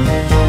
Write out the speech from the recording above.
Música